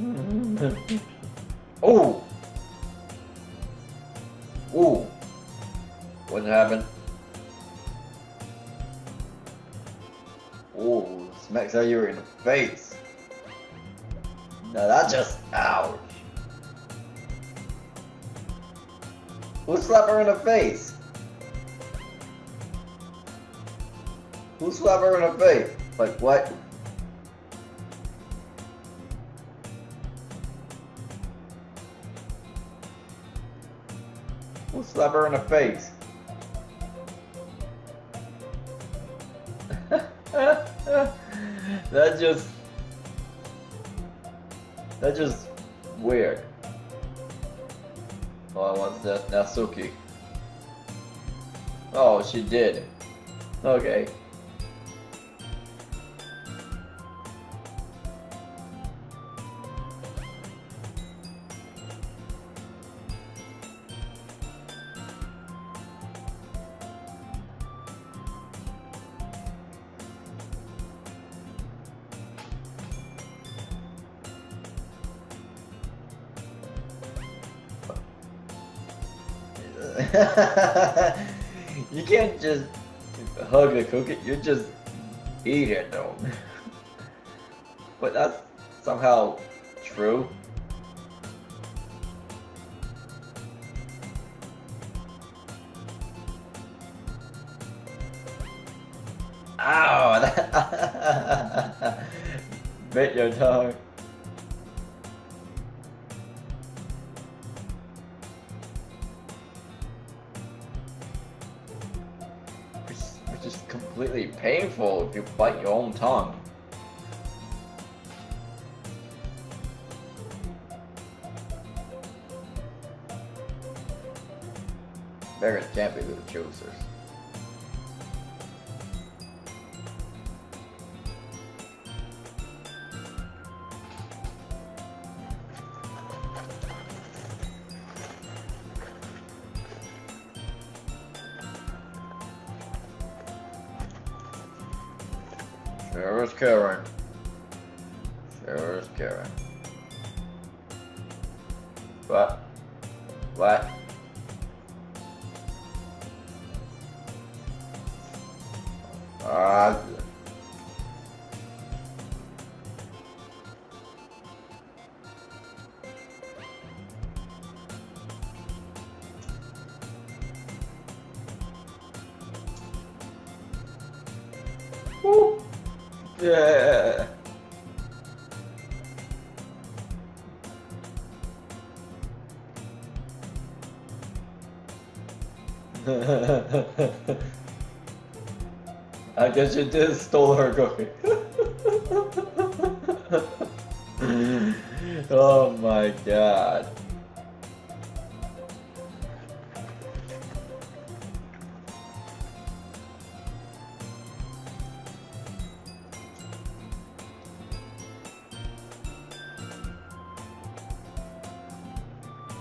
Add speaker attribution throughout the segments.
Speaker 1: oh! Ooh! What happened? Ooh, smacks you in the face. Now that just ouch. Who slapped her in the face? Who slapped her in the face? Like what? Who slap her in the face? that just that just weird. Oh, I want that Natsuki. Oh, she did. Okay. you can't just hug the cookie, you just eat it though. but that's somehow true. Ow! Bit your tongue. Painful if you bite your own tongue. Beggars can't be the choosers. Sure is Karen. Sure is Karen. What? What? Ah. Woo. Yeah. I guess you did stole her cookie. oh my god.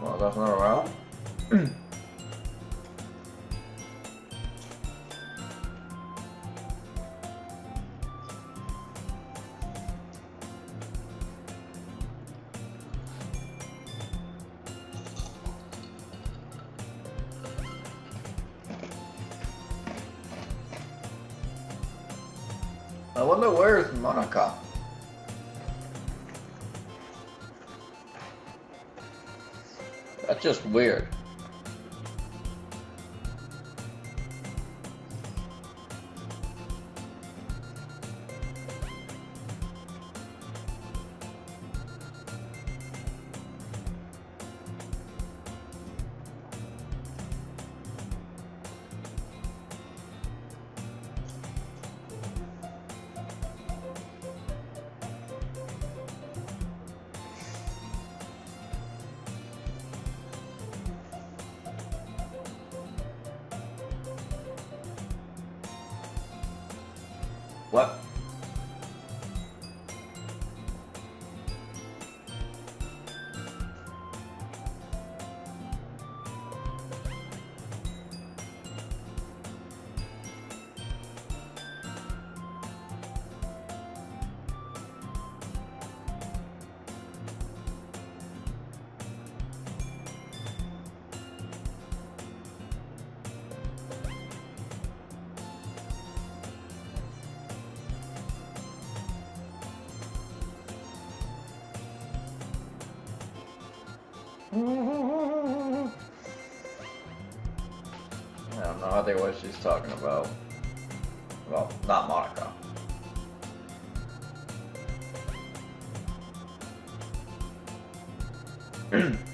Speaker 1: Well, that's not around. I wonder where's Monika? Just weird. What? Mm-hmm. I have no idea what she's talking about. Well, not Monika.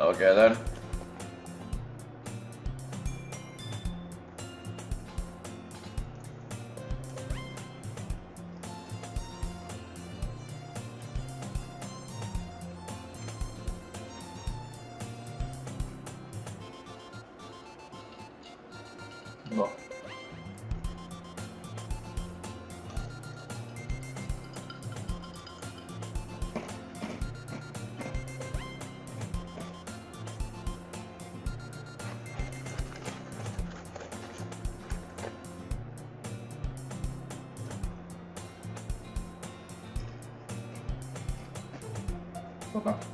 Speaker 1: Okay then. Okay.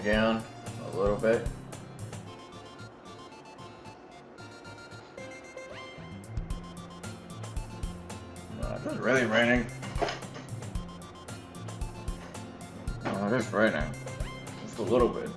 Speaker 1: Running again a little bit. Oh, no, it's really raining. No, it is raining. Just a little bit.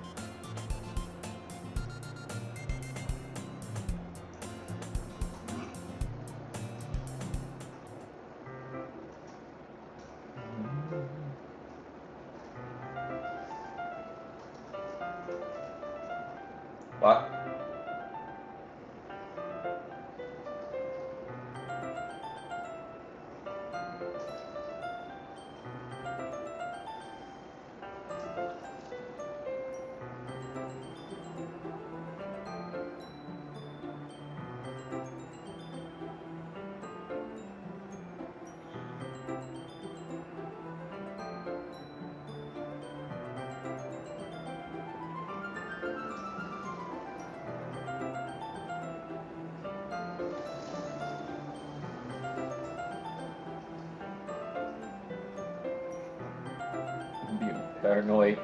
Speaker 1: Paranoid.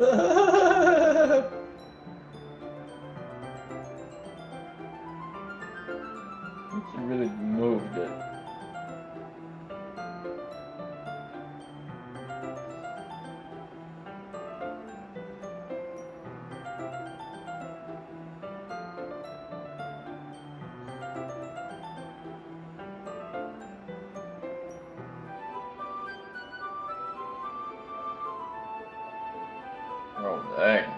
Speaker 1: It. Oh, dang.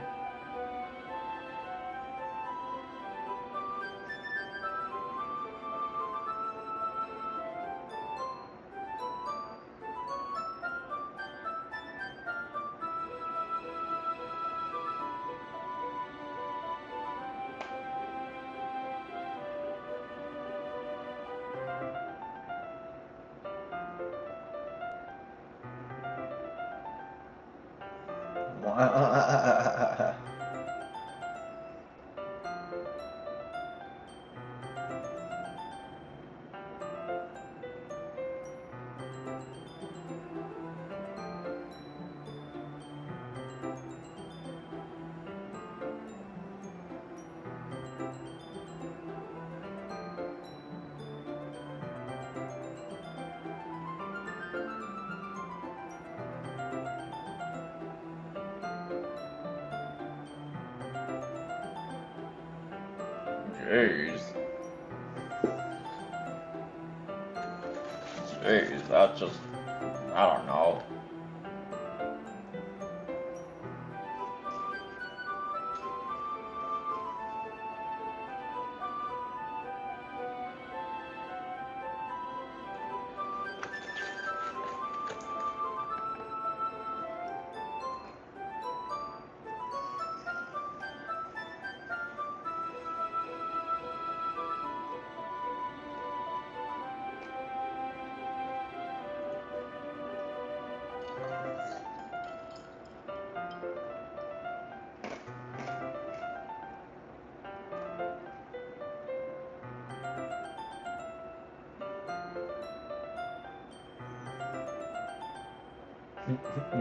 Speaker 1: 我啊啊啊啊啊啊啊！Jeez. Jeez, that just, I don't know.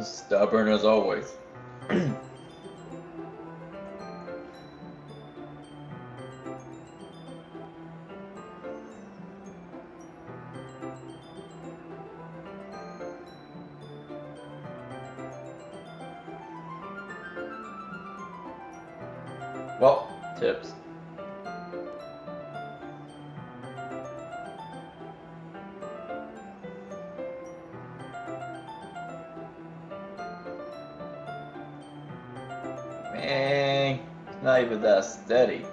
Speaker 1: Stubborn as always. well, tips. Not even that steady.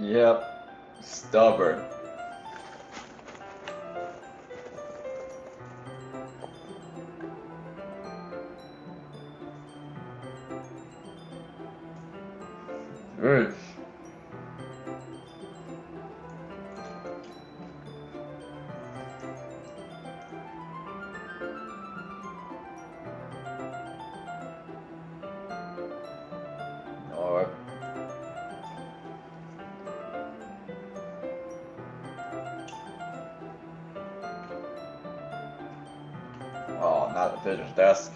Speaker 1: Yep, stubborn. Oh, not the visitor's desk.